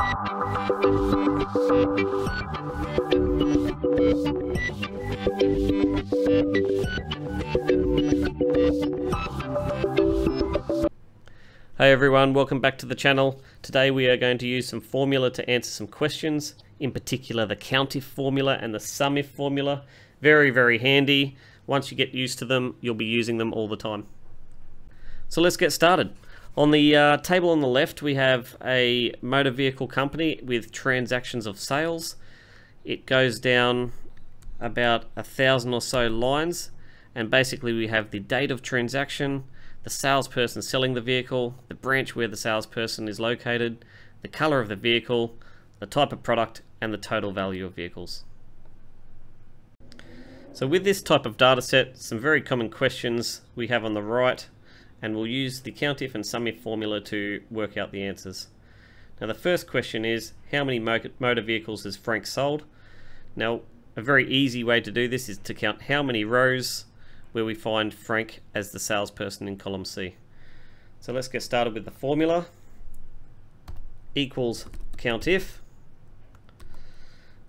Hey everyone, welcome back to the channel. Today we are going to use some formula to answer some questions, in particular the COUNTIF formula and the SUMIF formula. Very, very handy. Once you get used to them, you'll be using them all the time. So let's get started. On the uh, table on the left, we have a motor vehicle company with transactions of sales. It goes down about a thousand or so lines, and basically we have the date of transaction, the salesperson selling the vehicle, the branch where the salesperson is located, the color of the vehicle, the type of product, and the total value of vehicles. So with this type of data set, some very common questions we have on the right, and we'll use the COUNTIF and SUMIF formula to work out the answers. Now the first question is, how many motor vehicles has Frank sold? Now, a very easy way to do this is to count how many rows where we find Frank as the salesperson in column C. So let's get started with the formula. Equals COUNTIF.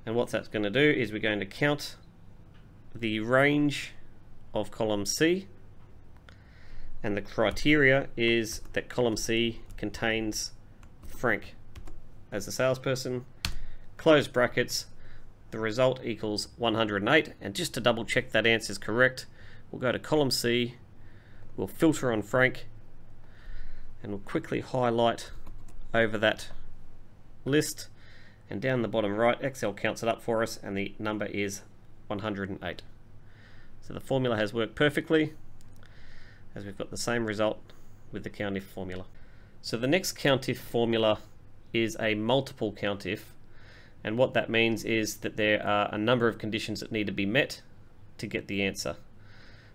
And what that's going to do is we're going to count the range of column C. And the criteria is that column C contains Frank as the salesperson. Close brackets. The result equals 108. And just to double check that answer is correct, We'll go to column C, we'll filter on Frank, and we'll quickly highlight over that list. And down the bottom right, Excel counts it up for us, and the number is 108. So the formula has worked perfectly, as we've got the same result with the COUNTIF formula. So the next COUNTIF formula is a multiple COUNTIF, and what that means is that there are a number of conditions that need to be met to get the answer.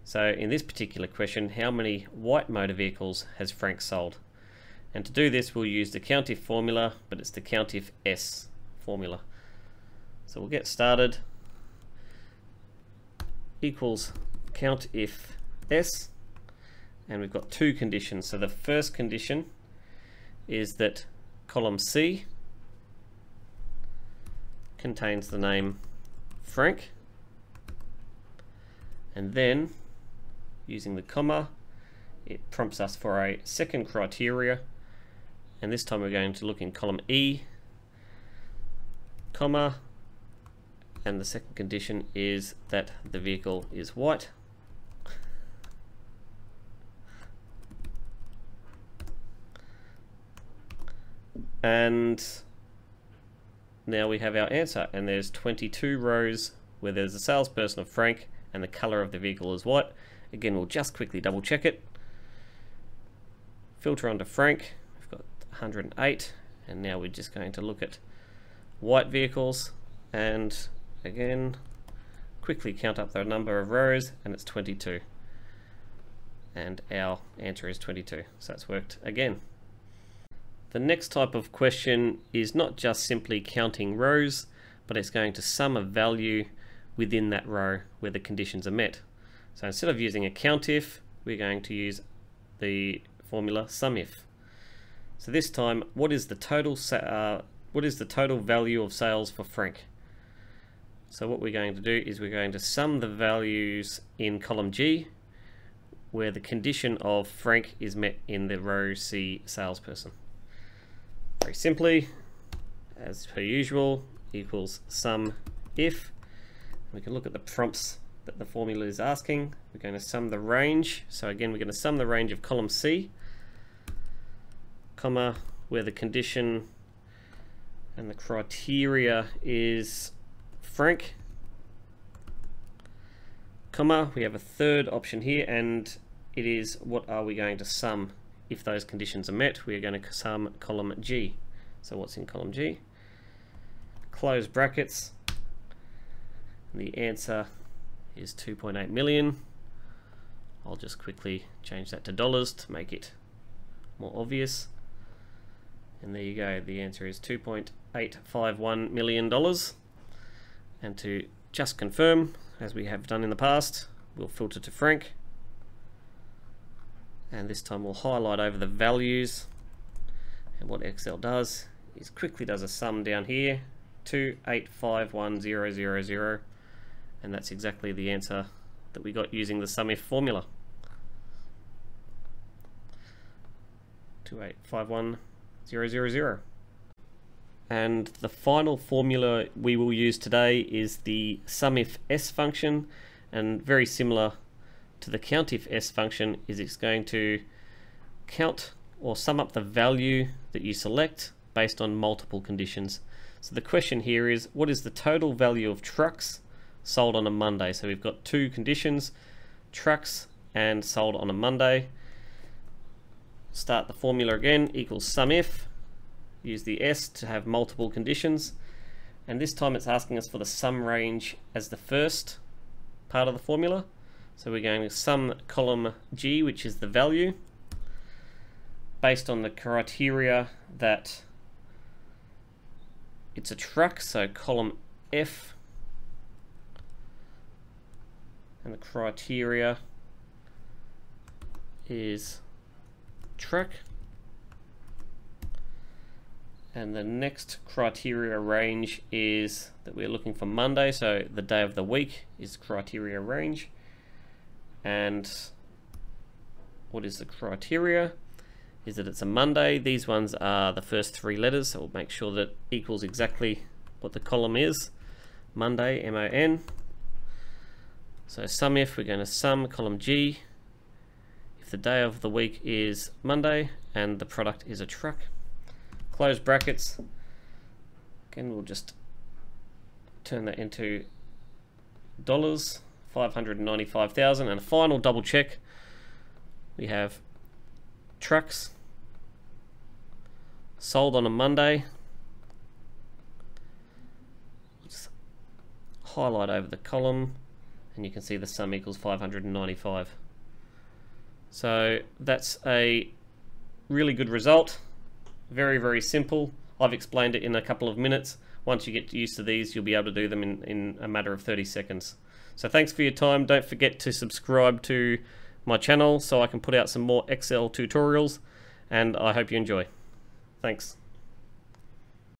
So in this particular question, how many white motor vehicles has Frank sold? And to do this, we'll use the COUNTIF formula, but it's the COUNTIF S formula. So we'll get started. Equals COUNTIF S. And we've got two conditions. So the first condition is that column C contains the name Frank. And then using the comma. It prompts us for a second criteria, and this time we're going to look in column E, comma, and the second condition is that the vehicle is white. And now we have our answer, and there's 22 rows where there's a salesperson of Frank, and the color of the vehicle is white. Again, we'll just quickly double check it. Filter onto Frank, we've got 108, and now we're just going to look at white vehicles, and again, quickly count up the number of rows, and it's 22. And our answer is 22, so that's worked again. The next type of question is not just simply counting rows, but it's going to sum a value within that row where the conditions are met. So instead of using a COUNTIF, we're going to use the formula SUMIF. So this time, what is the total uh, what is the total value of sales for Frank? So what we're going to do is we're going to sum the values in column G, where the condition of Frank is met in the row C salesperson. Very simply, as per usual, equals sum if. We can look at the prompts that the formula is asking. We're going to sum the range. So again, we're going to sum the range of column C, comma, where the condition and the criteria is Frank, comma, we have a third option here, and it is what are we going to sum if those conditions are met. We are going to sum column G. So what's in column G? Close brackets. The answer is 2.8 million. I'll just quickly change that to dollars to make it more obvious. And there you go, the answer is $2.851 million. And to just confirm, as we have done in the past, we'll filter to Frank. And this time we'll highlight over the values. And what Excel does is quickly does a sum down here, 2851000, and that's exactly the answer that we got using the SUMIF formula. 2851000. And the final formula we will use today is the SUMIF S function, and very similar to the COUNTIF S function is it's going to count or sum up the value that you select based on multiple conditions. So the question here is, what is the total value of trucks sold on a Monday? So we've got two conditions, trucks and sold on a Monday. Start the formula again, equals SUMIF. Use the S to have multiple conditions. And this time it's asking us for the sum range as the first part of the formula. So we're going to sum column G, which is the value, based on the criteria that it's a truck, so column F, and the criteria is truck. And the next criteria range is that we're looking for Monday, so the day of the week is criteria range. And what is the criteria? Is that it's a Monday. These ones are the first three letters, so we'll make sure that equals exactly what the column is. Monday, M-O-N. So sum if, we're going to sum column G. If the day of the week is Monday and the product is a truck. Close brackets. Again, we'll just turn that into dollars. 595,000 and a final double check. We have trucks sold on a Monday. Just highlight over the column and you can see the sum equals 595 so that's a really good result. Very very simple. I've explained it in a couple of minutes. Once you get used to these you'll be able to do them in, in a matter of 30 seconds so thanks for your time. Don't forget to subscribe to my channel so I can put out some more Excel tutorials and I hope you enjoy. Thanks.